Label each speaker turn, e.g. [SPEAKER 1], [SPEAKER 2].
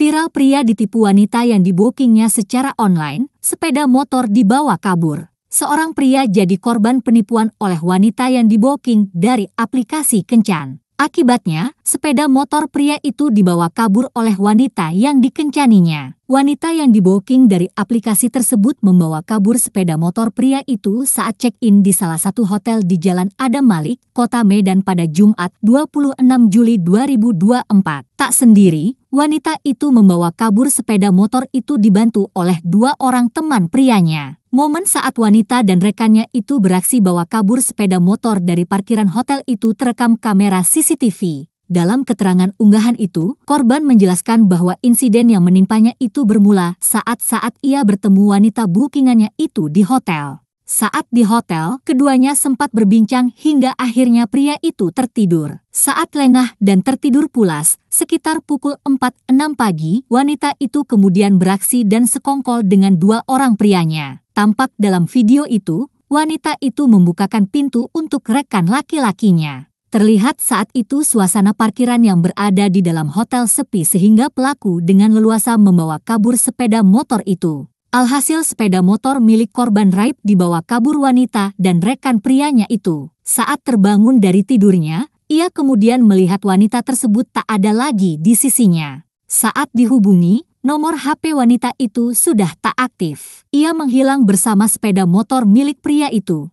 [SPEAKER 1] Viral pria ditipu wanita yang dibokingnya secara online, sepeda motor dibawa kabur. Seorang pria jadi korban penipuan oleh wanita yang diboking dari aplikasi kencan. Akibatnya, sepeda motor pria itu dibawa kabur oleh wanita yang dikencaninya. Wanita yang diboking dari aplikasi tersebut membawa kabur sepeda motor pria itu saat check-in di salah satu hotel di Jalan Adam Malik, Kota Medan pada Jumat 26 Juli 2024. Tak sendiri, wanita itu membawa kabur sepeda motor itu dibantu oleh dua orang teman prianya. Momen saat wanita dan rekannya itu beraksi bawa kabur sepeda motor dari parkiran hotel itu terekam kamera CCTV. Dalam keterangan unggahan itu, korban menjelaskan bahwa insiden yang menimpanya itu bermula saat-saat ia bertemu wanita bookingannya itu di hotel. Saat di hotel, keduanya sempat berbincang hingga akhirnya pria itu tertidur. Saat lengah dan tertidur pulas, sekitar pukul 4.06 pagi, wanita itu kemudian beraksi dan sekongkol dengan dua orang prianya. Tampak dalam video itu, wanita itu membukakan pintu untuk rekan laki-lakinya. Terlihat saat itu suasana parkiran yang berada di dalam hotel sepi sehingga pelaku dengan leluasa membawa kabur sepeda motor itu. Alhasil sepeda motor milik korban raib dibawa kabur wanita dan rekan prianya itu. Saat terbangun dari tidurnya, ia kemudian melihat wanita tersebut tak ada lagi di sisinya. Saat dihubungi, nomor HP wanita itu sudah tak aktif. Ia menghilang bersama sepeda motor milik pria itu.